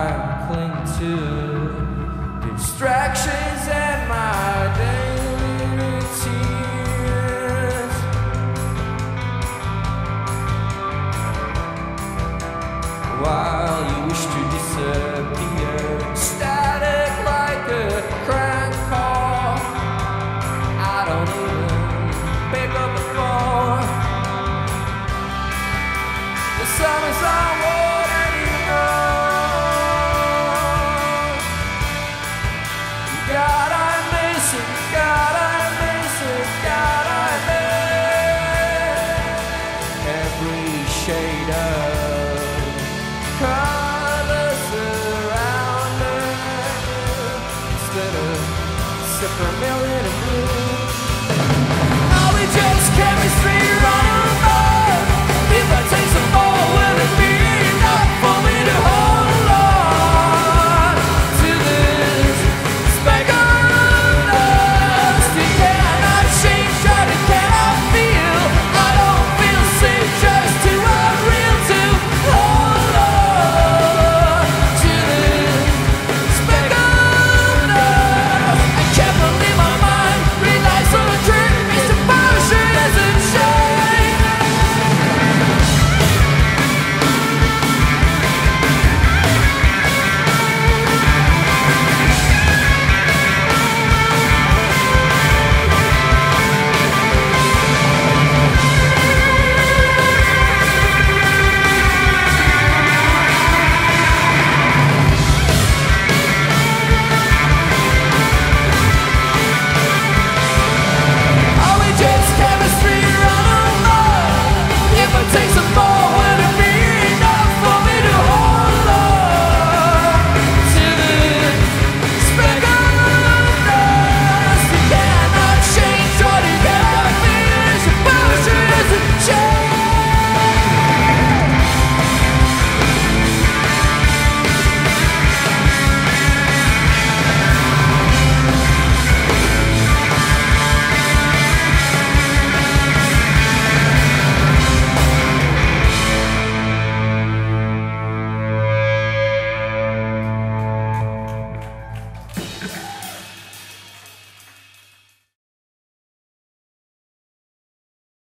I cling to distractions and my day. shade of colors around her instead of blue.